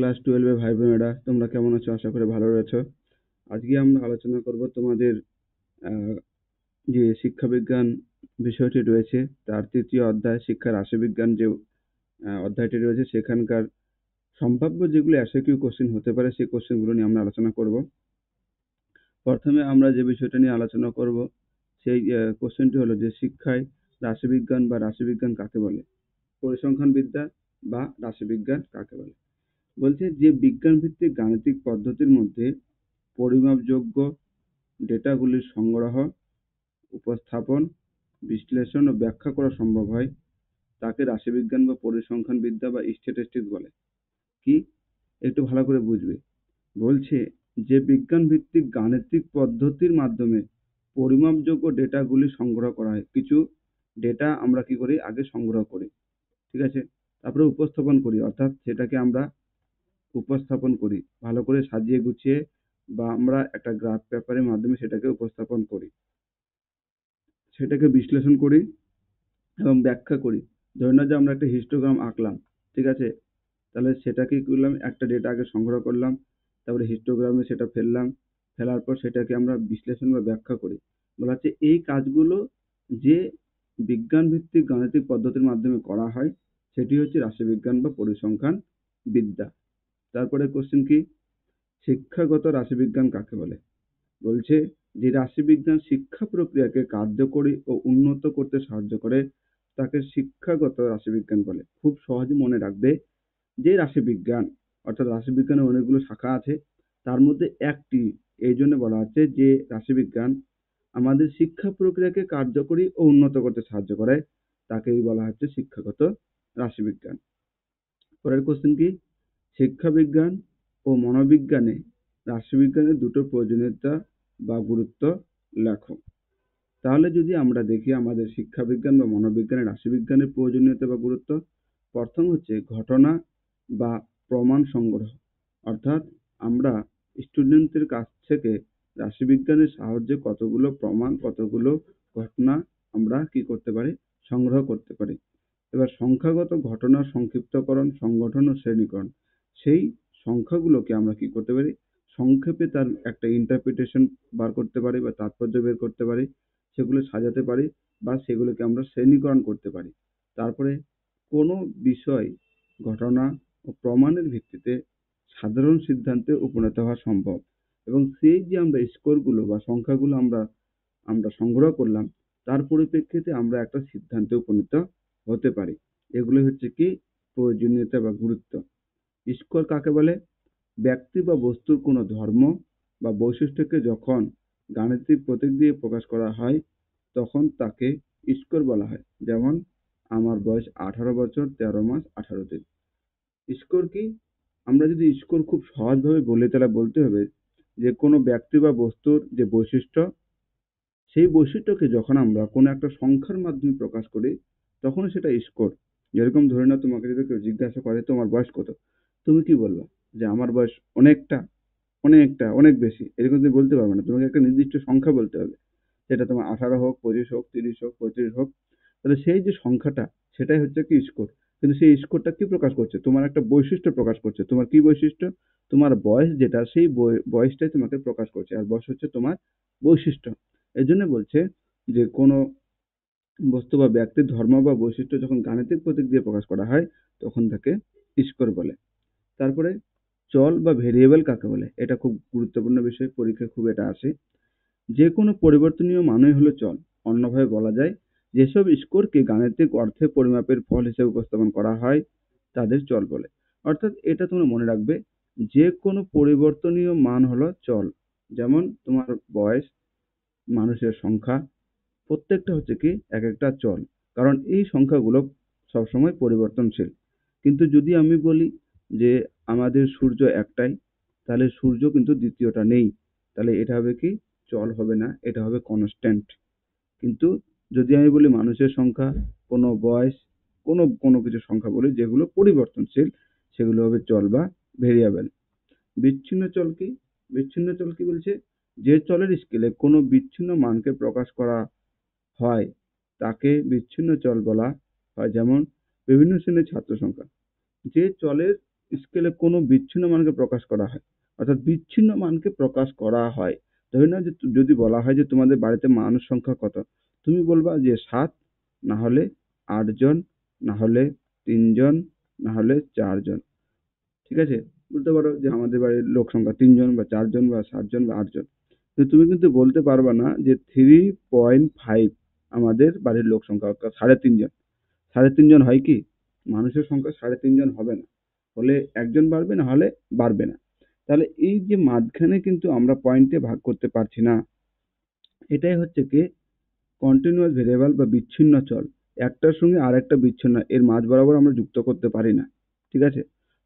Class টুয়েলভের ভাই বোনেরা, তোমরা কেমন আছো? আশা করি ভালো রয়েছো। আজকে আমরা আলোচনা করব তোমাদের যে শিক্ষাবিজ্ঞান বিষয়টি রয়েছে, তার তৃতীয় অধ্যায়, শিক্ষার রাশিবিজ্ঞান যে অধ্যায়টি রয়েছে, সেখানকার সম্ভাব্য যেগুলো এসএকিউ কোশ্চেন হতে পারে, সেই কোশ্চেনগুলো নিয়ে আমরা আলোচনা করব। প্রথমে আমরা যে বিষয়টা নিয়ে আলোচনা করব, সেই কোশ্চেনটি হলো যে শিক্ষায় রাশিবিজ্ঞান বা রাশিবিজ্ঞান কাকে বলে? পরিসংখ্যান বিদ্যা বা রাশিবিজ্ঞান কাকে বলে? বলছে যে বিজ্ঞান ভিত্তিক গাণিতিক পদ্ধতির মধ্যে পরিমাপযোগ্য ডেটাগুলির সংগ্রহ, উপস্থাপন, বিশ্লেষণ ও ব্যাখ্যা করা সম্ভব হয়, তাকে রাশিবিজ্ঞান বা পরিসংখ্যান বিদ্যা বা স্ট্যাটিস্টিক্স বলে। কি? একটু ভালো করে বুঝবে। বলছে যে বিজ্ঞান ভিত্তিক গাণিতিক পদ্ধতির মাধ্যমে পরিমাপযোগ্য ডেটাগুলি সংগ্রহ করা হয়। কিছু ডেটা আমরা কি করি? আগে সংগ্রহ করি। ঠিক আছে? তারপরে উপস্থাপন করি। অর্থাৎ সেটাকে আমরা উপস্থাপন করি। ভালো করে সাজিয়ে গুছিয়ে বা আমরা একটা গ্রাফ পেপারের মাধ্যমে সেটাকে উপস্থাপন করি। সেটাকে বিশ্লেষণ করি এবং ব্যাখ্যা করি। ধরে নাও যে আমরা একটা হিস্টোগ্রাম আঁকলাম, ঠিক আছে? তাহলে সেটাকে করলাম? একটা ডেটা আগে সংগ্রহ করলাম, তারপরে হিস্টোগ্রামে সেটা ফেললাম, ফেলার পর সেটাকে আমরা বিশ্লেষণ বা ব্যাখ্যা করি। বলা হচ্ছে এই কাজগুলো যে বিজ্ঞান ভিত্তিক গাণিতিক পদ্ধতির মাধ্যমে করা হয়, সেটি হচ্ছে রাশিবিজ্ঞান বা পরিসংখ্যান বিদ্যা। তারপরে কোশ্চেন কি? শিক্ষাগত রাশিবিজ্ঞান কাকে বলে? বলছে, যে রাশিবিজ্ঞান শিক্ষা প্রক্রিয়াকে কার্যকরী ও উন্নত করতে সাহায্য করে, তাকে শিক্ষাগত রাশিবিজ্ঞান বলে। খুব সহজে মনে রাখবে যে রাশিবিজ্ঞান, অর্থাৎ রাশিবিজ্ঞানের অনেকগুলো শাখা আছে, তার মধ্যে একটি, এই জন্য বলা হচ্ছে যে রাশিবিজ্ঞান আমাদের শিক্ষা প্রক্রিয়াকে কার্যকরী ও উন্নত করতে সাহায্য করে, তাকেই বলা হচ্ছে শিক্ষাগত রাশিবিজ্ঞান। পরের কোশ্চেন কি? শিক্ষাবিজ্ঞান ও মনোবিজ্ঞানে রাশিবিজ্ঞানের দুটো প্রয়োজনীয়তা বা গুরুত্ব লেখো তাহলে যদি আমরা দেখি আমাদের শিক্ষাবিজ্ঞান বা মনোবিজ্ঞানে রাশিবিজ্ঞানের প্রয়োজনীয়তা বা গুরুত্ব, প্রথম হচ্ছে ঘটনা বা প্রমাণ সংগ্রহ। অর্থাৎ আমরা স্টুডেন্টদের কাছ থেকে রাশিবিজ্ঞানের সাহায্যে কতগুলো প্রমাণ, কতগুলো ঘটনা আমরা কি করতে পারি? সংগ্রহ করতে পারি। এবার সংখ্যাগত ঘটনার সংক্ষিপ্তকরণ, সংগঠন ও শ্রেণীকরণ। সেই সংখ্যাগুলোকে আমরা কি করতে পারি? সংক্ষেপে তার একটা ইন্টারপ্রিটেশন বার করতে পারি বা তাৎপর্য বের করতে পারি, সেগুলো সাজাতে পারি বা সেগুলোকে আমরা শ্রেণীকরণ করতে পারি। তারপরে কোনো বিষয়, ঘটনা ও প্রমাণের ভিত্তিতে সাধারণ সিদ্ধান্তে উপনীত হওয়া সম্ভব। এবং সেই যে আমরা স্কোরগুলো বা সংখ্যাগুলো আমরা আমরা সংগ্রহ করলাম, তার পরিপ্রেক্ষিতে আমরা একটা সিদ্ধান্তে উপনীত হতে পারি। এগুলো হচ্ছে কি? প্রয়োজনীয়তা বা গুরুত্ব। স্কোর কাকে বলে? ব্যক্তি বা বস্তুর কোনো ধর্ম বা বৈশিষ্ট্যকে যখন গাণিতিক প্রতীক দিয়ে প্রকাশ করা হয়, তখন তাকে স্কোর বলা হয়। যেমন, আমার বয়স আঠারো বছর, তেরো মাস, আঠারো দিন। স্কোর কি? আমরা যদি স্কোর খুব সহজভাবে বলি, তাহলে বলতে হবে যে, কোনো ব্যক্তি বা বস্তুর যে বৈশিষ্ট্য, সেই বৈশিষ্ট্যকে যখন আমরা কোনো একটা সংখ্যার মাধ্যমে প্রকাশ করি, তখন সেটা স্কোর। যেরকম ধরে নাও তোমাকে যদি কেউ জিজ্ঞাসা করে, তোমার বয়স কত? তুমি কি বলবা? যে আমার বয়স অনেকটা অনেকটা, অনেক বেশি। এরকম তুমি বলতে পারবে না। তোমাকে একটা নির্দিষ্ট সংখ্যা বলতে হবে। সেটা তোমার আঠারো হোক, পঁচিশ হোক, তিরিশ হোক, পঁয়ত্রিশ হোক। তাহলে সেই যে সংখ্যাটা, সেটাই হচ্ছে কি স্কোর কিন্তু সেই স্কোরটা কি প্রকাশ করছে? তোমার একটা বৈশিষ্ট্য প্রকাশ করছে। তোমার কি বৈশিষ্ট্য? তোমার বয়স যেটা, সেই বয়- বয়সটাই তোমাকে প্রকাশ করছে। আর বয়স হচ্ছে তোমার বৈশিষ্ট্য। এই জন্য বলছে যে কোনো বস্তু বা ব্যক্তির ধর্ম বা বৈশিষ্ট্য যখন গাণিতিক প্রতীক দিয়ে প্রকাশ করা হয়, তখন তাকে স্কোর বলে। তারপরে চল বা ভেরিয়েবল কাকে বলে, এটা খুব গুরুত্বপূর্ণ বিষয়, পরীক্ষায় খুব এটা আসে। যে কোনো পরিবর্তনীয় মানই হলো চল। অন্যভাবে বলা যায়, যেসব স্কোরকে গাণিতিক অর্থে পরিমাপের ফল হিসেবে উপস্থাপন করা হয়, তাদের চল বলে। অর্থাৎ এটা তোমরা মনে রাখবে যে কোনো পরিবর্তনীয় মান হলো চল। যেমন তোমার বয়স, মানুষের সংখ্যা, প্রত্যেকটা হচ্ছে কি এক একটা চল। কারণ এই সংখ্যাগুলো সবসময় পরিবর্তনশীল। কিন্তু যদি আমি বলি যে আমাদের সূর্য একটাই, তাহলে সূর্য কিন্তু দ্বিতীয়টা নেই। তাহলে এটা হবে কি? চল হবে না, এটা হবে কনস্ট্যান্ট কিন্তু যদি আমি বলি মানুষের সংখ্যা, কোনো বয়স, কোনো কোনো কিছু সংখ্যা বলি, যেগুলো পরিবর্তনশীল, সেগুলো হবে চল বা ভেরিয়েবল বিচ্ছিন্ন চল কি? বিচ্ছিন্ন চল কি বলছে? যে চলের স্কেলে কোনো বিচ্ছিন্ন মানকে প্রকাশ করা হয়, তাকে বিচ্ছিন্ন চল বলা হয়। যেমন, বিভিন্ন শ্রেণির ছাত্র সংখ্যা। যে চলের স্কেলে কোনো বিচ্ছিন্ন মানকে প্রকাশ করা হয়। অর্থাৎ বিচ্ছিন্ন মানকে প্রকাশ করা হয়। ধরে নাও যে যদি বলা হয় যে তোমাদের বাড়িতে মানুষ সংখ্যা কত, তুমি বলবা যে সাত, না হলে আটজন না হলে তিনজন না হলে চারজন ঠিক আছে? বলতে পারো যে আমাদের বাড়ির লোক সংখ্যা তিনজন বা চারজন বা সাতজন বা আটজন তো তুমি কিন্তু বলতে পারবা না যে থ্রি পয়েন্ট ফাইভ আমাদের বাড়ির লোক সংখ্যা, অর্থাৎ সাড়ে তিনজন সাড়ে তিনজন হয় কি? মানুষের সংখ্যা সাড়ে তিনজন হবে না। হলে একজন বাড়বে, না হলে বাড়বে না। তাহলে এই যে মাঝখানে কিন্তু আমরা পয়েন্টে ভাগ করতে পারছি না, এটাই হচ্ছে কি কন্টিনিউয়াস ভেরিয়েবল বা বিচ্ছিন্ন চল। একটার সঙ্গে আর একটা বিচ্ছিন্ন, এর মাঝ বরাবর আমরা যুক্ত করতে পারি না, ঠিক আছে?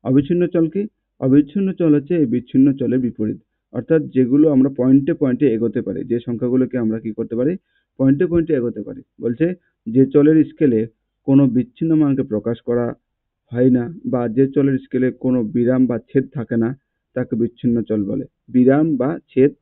অবিচ্ছিন্ন চল কি? অবিচ্ছিন্ন চল হচ্ছে এই বিচ্ছিন্ন চলের বিপরীত। অর্থাৎ যেগুলো আমরা পয়েন্টে পয়েন্টে এগোতে পারি, যে সংখ্যাগুলোকে আমরা কি করতে পারি? পয়েন্টে পয়েন্টে এগোতে পারি। বলছে যে চলের স্কেলে কোনো বিচ্ছিন্ন মানকে প্রকাশ করা হয় না বা যে চলের স্কেলে কোনো বিরাম বা ছেদ থাকে না, তাকে বিচ্ছিন্ন চল বলে। বিরাম বা ছেদ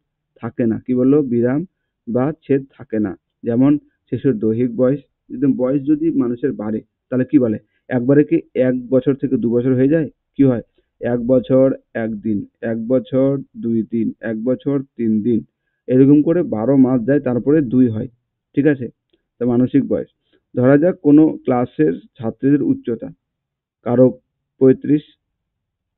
থাকে না। কি বলল? বিরাম বা ছেদ থাকে না। যেমন শিশুর দৈহিক বয়স, যদি বয়স যদি মানুষের বাড়ে, তাহলে কি বলে? একবারে কি এক বছর থেকে দু বছর হয়ে যায়? কি হয়? এক বছর, এক দিন। এক বছর, দুই দিন। এক বছর, তিন দিন। এরকম করে বারো মাস যায়, তারপরে দুই হয়। ঠিক আছে? তা মানসিক বয়স। ধরা যাক কোনো ক্লাসের ছাত্রীদের উচ্চতা। কারও পঁয়ত্রিশ,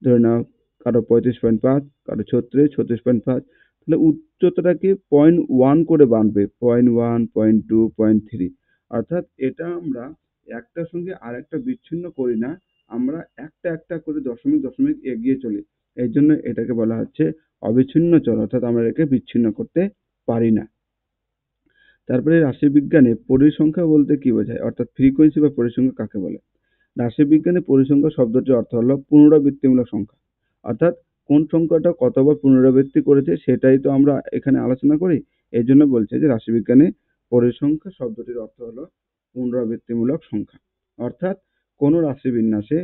ধরে নাও কারও পঁয়ত্রিশ পয়েন্ট পাঁচ, কারও ছত্রিশ ছত্রিশ পয়েন্ট পাঁচ, তাহলে উচ্চতাটাকে পয়েন্ট ওয়ান করে বাঁধবে point one point two point three অর্থাৎ এটা আমরা একটার সঙ্গে আরেকটা বিচ্ছিন্ন করি না, আমরা একটা একটা করে দশমিক দশমিক এগিয়ে চলি। এই জন্য এটাকে বলা হচ্ছে অবিচ্ছিন্ন চল, অর্থাৎ আমরা একে বিচ্ছিন্ন করতে পারি না। তারপরে রাশিবিজ্ঞানে পরিসংখ্যা বলতে কি বোঝায়? অর্থাৎ ফ্রিকোয়েন্সি বা পরিসংখ্যা কাকে বলে? রাশিবিজ্ঞানে পরিসংখ্যা শব্দটির অর্থ হলো পুনরাবৃত্তিমূলক সংখ্যা। অর্থাৎ কোন সংখ্যাটা কতবার পুনরাবৃত্তি করেছে সেটাই তো আমরা এখানে আলোচনা করি। এই জন্য বলছে যে রাশিবিজ্ঞানে পরিসংখ্যা শব্দটির অর্থ হলো পুনরাবৃত্তিমূলক সংখ্যা। অর্থাৎ কোনো রাশিবিন্যাসে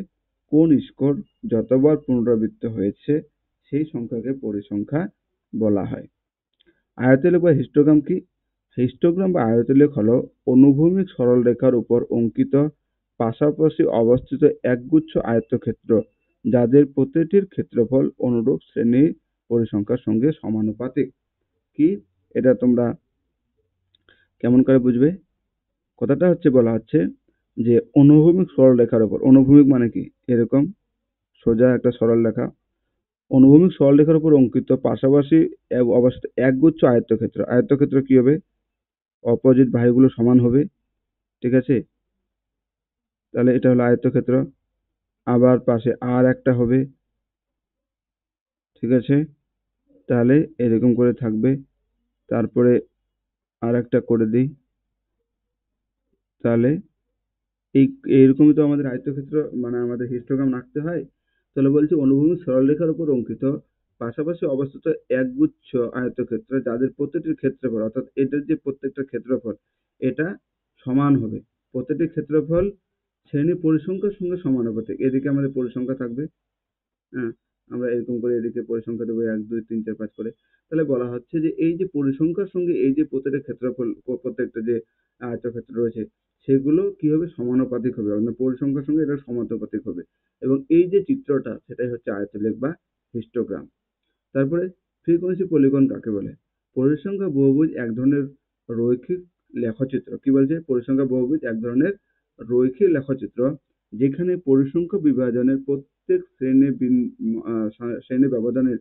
কোন স্কোর যতবার পুনরাবৃত্ত হয়েছে সেই সংখ্যাকে পরিসংখ্যা বলা হয়। আয়তলেখ বা হিস্টোগ্রাম কি? হিস্টোগ্রাম বা আয়তলেখ হলো অনুভূমিক সরলরেখার উপর অঙ্কিত পাশাপাশি অবস্থিত একগুচ্ছ আয়তক্ষেত্র যাদের প্রতিটির ক্ষেত্রফল অনুরূপ শ্রেণি পরিসংখ্যার সঙ্গে সমানুপাতিক। কি? এটা তোমরা কেমন করে বুঝবে? কথাটা হচ্ছে, বলা হচ্ছে যে অনুভূমিক সরলরেখার উপর। অনুভূমিক মানে কি? এরকম সোজা একটা সরল রেখা অনুভূমিক সরলরেখার উপর অঙ্কিত, পাশাপাশি অবস্থিত একগুচ্ছ আয়তক্ষেত্র আয়তক্ষেত্র কি হবে? অপোজিট বাহুগুলো সমান হবে। ঠিক আছে? তাহলে এটা হলো আয়তক্ষেত্র আবার পাশে আর একটা হবে। ঠিক আছে? তাহলে এরকম করে থাকবে। তারপরে আর একটা করে দিই। তাহলে এই, এইরকমই তো আমাদের আয়তক্ষেত্র মানে আমাদের হিস্টোগ্রাম আঁকতে হয়। তাহলে বলছি অনুভূমিক সরলরেখার উপর অঙ্কিত। পাশাপাশি অবস্থিত একগুচ্ছ আয়তক্ষেত্র যাদের প্রত্যেকটির ক্ষেত্রফল, অর্থাৎ এটার যে প্রত্যেকটা ক্ষেত্রফল, এটা সমান হবে। প্রত্যেকটি ক্ষেত্রফল শ্রেণি পরিসংখ্যার সঙ্গে সমানুপাতিক এদিকে আমাদের পরিসংখ্যা থাকবে। হ্যাঁ আমরা এরকম করে এদিকে পরিসংখ্যা দেবো, এক, দুই, তিন, চার, পাঁচ করে। তাহলে বলা হচ্ছে যে, এই যে পরিসংখ্যার সঙ্গে এই যে প্রত্যেকটা ক্ষেত্রফল প্রত্যেকটা যে আয়তক্ষেত্র রয়েছে, সেগুলো কি হবে সমানুপাতিক হবে? মানে পরিসংখ্যার সঙ্গে এটা সমানুপাতিক হবে। এবং এই যে চিত্রটা, সেটাই হচ্ছে আয়তলেখ বা হিস্টোগ্রাম। তারপরে ফ্রিকোয়েন্সি পলিগন কাকে বলে? পরিসংখ্যা বহুভুজ এক ধরনের রৈখিক লেখচিত্র। কি বলছে? পরিসংখ্যা বহুভুজ এক ধরনের রৈখিক লেখচিত্র, যেখানে পরিসংখ্যা বিভাজনের প্রত্যেক শ্রেণি বিন- আহ শ্রেণি ব্যবধানের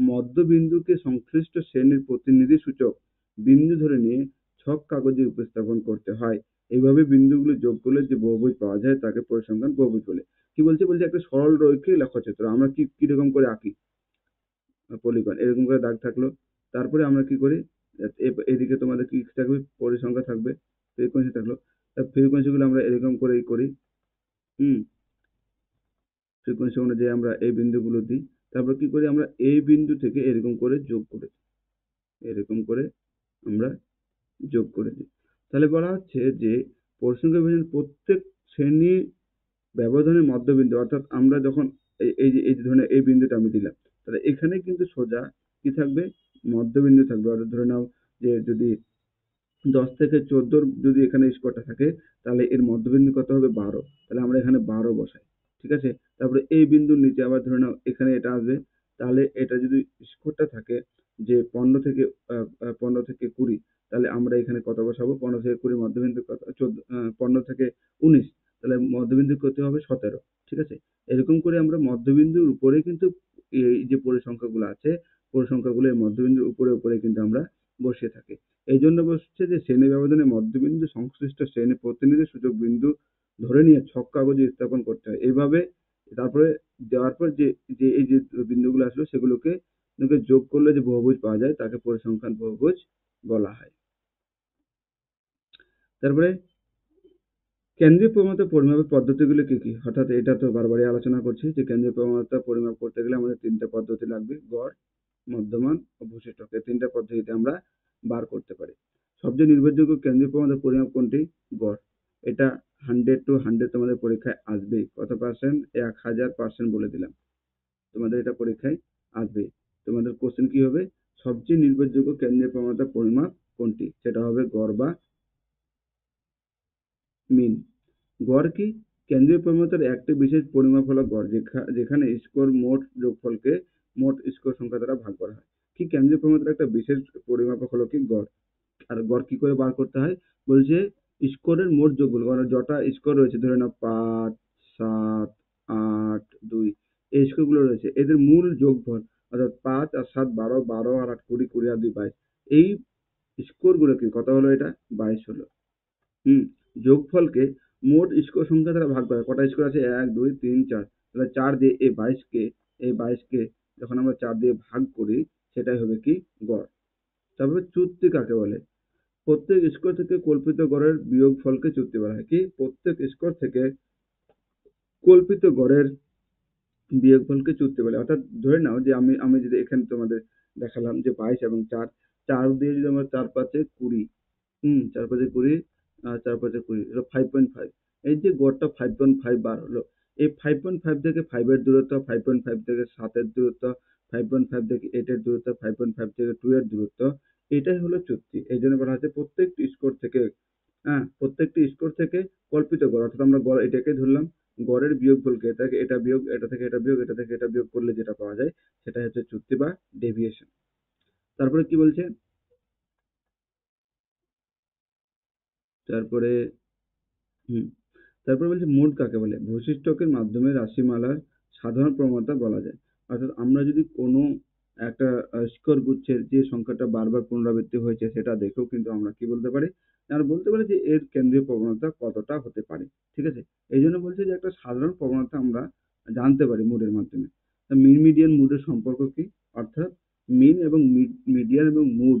মধ্যবিন্দুকে সংশ্লিষ্ট শ্রেণির প্রতিনিধি সূচক বিন্দু ধরে নিয়ে ছক কাগজে উপস্থাপন করতে হয়। এইভাবে বিন্দুগুলো যোগ করলে যে বহুভুজ পাওয়া যায়, তাকে পরিসংখ্যান বহুভুজ বলে। কি বলছে? বলছে একটা সরল রৈখিক লেখচিত্র। আমরা কি, কীরকম করে আঁকি? পলিগন, এরকম করে দাগ থাকল। তারপরে আমরা কি করি? এদিকে তোমাদের কি থাকবে? পরিসংখ্যা থাকবে। ফ্রিকোয়েন্সি থাকল। ফ্রিকোয়েন্সি গুলো আমরা এরকম করেই করি। হুম? ফ্রিকোয়েন্সি অনুযায়ী আমরা এই বিন্দুগুলো দিই। তারপর কি করি আমরা এই বিন্দু থেকে এরকম করে যোগ করে এরকম করে আমরা যোগ করে দিই। তাহলে বলা হচ্ছে যে বিভাজন প্রত্যেক শ্রেণি ব্যবধানের মধ্যবিন্দু, অর্থাৎ আমরা যখন এই এই যে এই যে ধরনের এই বিন্দুটা আমি দিলাম, তাহলে এখানে কিন্তু সোজা কি থাকবে? মধ্যবিন্দু থাকবে। অর্থাৎ ধরে নাও যে যদি দশ থেকে চোদ্দোর যদি এখানে স্কোয়ারটা থাকে, তাহলে এর মধ্যবিন্দু কত হবে? বারো। তাহলে আমরা এখানে বারো বসাই, ঠিক আছে? তারপরে এই বিন্দুর নিচে আবার ধরে নাও, এখানে এটা আসবে। তাহলে এটা যদি স্কোরটা থাকে যে পনেরো থেকে পনেরো থেকে কুড়ি, তাহলে আমরা এখানে কত বসাবো? পনেরো থেকে কুড়ি মধ্যবিন্দু কত? চোদ্দ পনেরো থেকে উনিশ, তাহলে মধ্যবিন্দু করতে হবে? সতেরো, ঠিক আছে? এরকম করে আমরা মধ্যবিন্দুর উপরে কিন্তু এই যে পরিসংখ্যাগুলো আছে, পরিসংখ্যাগুলো এই মধ্যবিন্দুর উপরে উপরে কিন্তু আমরা বসিয়ে থাকি। এই জন্য বসছে যে শ্রেণি ব্যবধানে মধ্যবিন্দু সংশ্লিষ্ট শ্রেণি প্রতিনিধি সূচক বিন্দু ধরে নিয়ে ছক কাগজে স্থাপন করতে হয়। এইভাবে তারপরে দেওয়ার পর যে যে এই যে বিন্দুগুলো আসলো সেগুলোকে যোগ করলে যে বহুভুজ পাওয়া যায় তাকে পরিসংখ্যান বহুভুজ বলা হয়। তারপরে কেন্দ্রীয় প্রবণতা পরিমাপের পদ্ধতিগুলো কি কি? অর্থাৎ এটা তো বারবারই আলোচনা করছি যে কেন্দ্রীয় প্রবণতা পরিমাপ করতে গেলে আমাদের তিনটা পদ্ধতি লাগবে, গড়, মধ্যমান ও ভূশিষ্ঠক এই তিনটা পদ্ধতিতে আমরা বার করতে পারি। সবচেয়ে নির্ভরযোগ্য কেন্দ্রীয় প্রবণতা পরিমাপ কোনটি? গড়। এটা হান্ড্রেড টু হান্ড্রেড তোমাদের পরীক্ষায় আসবেই। কত পার্সেন্ট এক হাজার পার্সেন্ট বলে দিলাম। তোমাদের এটা পরীক্ষায় আসবে তোমাদের কোশ্চেন কি হবে? সবচেয়ে নির্ভরযোগ্য কেন্দ্রীয় প্রবণতা পরিমাপ কোনটি? সেটা হবে গড় বা মিন। গড় কি? কেন্দ্রীয় প্রবণতার একটি বিশেষ পরিমাপ হলো গড়, যেখা- যেখানে স্কোর মোট যোগফলকে মোট স্কোর সংখ্যা দ্বারা ভাগ করা হয়। কি কেন্দ্রীয় প্রবণতার একটা বিশেষ পরিমাপক হলো কি গড়? আর গড় কি করে বার করতে হয়? বলছে স্কোরের মোট যোগফল মানে যটা স্কোর রয়েছে, ধরে নাও পাঁচ, সাত, আট, দুই, এই স্কোরগুলো রয়েছে। এদের মূল যোগফল, অর্থাৎ পাঁচ আর সাত বারো বারো আর আট কুড়ি কুড়ি আর দুই বাইশ, এই স্কোরগুলো কি, কত হলো এটা? বাইশ হলো। হুম, যোগফলকে মোট স্কোর সংখ্যা দ্বারা ভাগ করা, কটা স্কোর আছে? এক, দুই, তিন, চার। তাহলে চার দিয়ে এই বাইশকে এই বাইশকে যখন আমরা চার দিয়ে ভাগ করি সেটাই হবে কি গড়। তারপরে চুক্তি কাকে বলে? প্রত্যেক স্কোর থেকে কল্পিত গড়ের বিয়োগ ফলকে চুক্তি বলা হয়। কি? প্রত্যেক স্কোর থেকে কল্পিত গড়ের বিয়োগফলকে চুক্তি বলে। অর্থাৎ ধরে নাও যে আমি আমি যদি এখানে তোমাদের দেখালাম যে বাইশ এবং চার চার দিয়ে যদি আমরা চার পাঁচে কুড়ি, হুম, চার পাঁচে কুড়ি চার পাঁচে কুড়ি, এটা ফাইভ পয়েন্ট ফাইভ এই যে গড়টা ফাইভ পয়েন্ট ফাইভ বার হলো, এই ফাইভ পয়েন্ট ফাইভ থেকে ফাইভের দূরত্ব ফাইভ পয়েন্ট ফাইভ থেকে সাতের দূরত্ব ফাইভ পয়েন্ট ফাইভ থেকে এইটের দূরত্ব ফাইভ পয়েন্ট ফাইভ থেকে টু এর দূরত্ব, এটাই হলো চুক্তি। এই জন্য বলা হচ্ছে প্রত্যেকটি স্কোর থেকে হ্যাঁ প্রত্যেকটি স্কোর থেকে কল্পিত গড়। অর্থাৎ আমরা গড় এটাকে ধরলাম, গড়ের বিয়োগফলকে এটাকে এটা বিয়োগ, এটা থেকে এটা বিয়োগ, এটা থেকে এটা বিয়োগ করলে যেটা পাওয়া যায় সেটা হচ্ছে চুক্তি বা ডেভিয়েশন তারপরে কি বলছে? তারপরে, হুম, তারপরে বলছে মোড কাকে বলে? বৈশিষ্ট্যকের মাধ্যমে রাশিমালার সাধারণ প্রবণতা বলা যায়। অর্থাৎ আমরা যদি কোনো একটা স্কোর গুচ্ছের যে সংখ্যাটা বারবার পুনরাবৃত্তি হয়েছে সেটা দেখেও কিন্তু আমরা কি বলতে পারি? আর বলতে পারি যে এর কেন্দ্রীয় প্রবণতা কতটা হতে পারে, ঠিক আছে? এই জন্য বলছে যে একটা সাধারণ প্রবণতা আমরা জানতে পারি মুডের মাধ্যমে। মিন মিডিয়ান মুডের সম্পর্ক কি? অর্থাৎ মিন এবং মিডিয়ান এবং মুড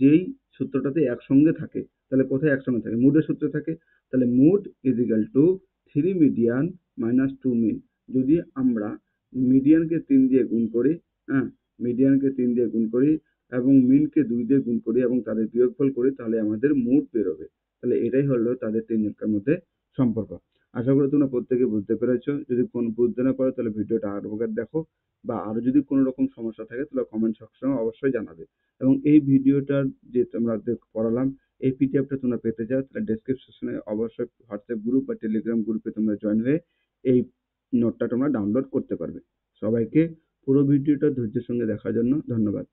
যেই সূত্রটাতে একসঙ্গে থাকে, তাহলে কোথায় একসঙ্গে থাকে? মুডের সূত্রে থাকে। তাহলে mode is equal to three median minus two mean যদি আমরা মিডিয়ানকে তিন দিয়ে গুণ করি হ্যাঁ মিডিয়ানকে তিন দিয়ে গুণ করি এবং মিনকে দুই দিয়ে গুণ করি এবং তাদের বিয়োগফল করি, তাহলে আমাদের মুড বেরোবে। তাহলে এটাই হলো তাদের তিনজনকার মধ্যে সম্পর্ক। আশা করি তোমরা প্রত্যেকে বুঝতে পেরেছ। যদি কোনো বুঝতে না পারো, তাহলে ভিডিওটা আরও একবার দেখো বা আরও যদি কোনো রকম সমস্যা থাকে, তাহলে কমেন্ট সেকশনে অবশ্যই জানাবে। এবং এই ভিডিওটার যে তোমরা পড়ালাম, এই পিডিএফটা তোমরা পেতে চাও, তাহলে ডেসক্রিপশনে অবশ্যই হোয়াটসঅ্যাপ গ্রুপ বা টেলিগ্রাম গ্রুপে তোমরা জয়েন হয়ে এই নোটটা তোমরা ডাউনলোড করতে পারবে। সবাইকে পুরো ভিডিওটা ধৈর্যের সঙ্গে দেখার জন্য ধন্যবাদ।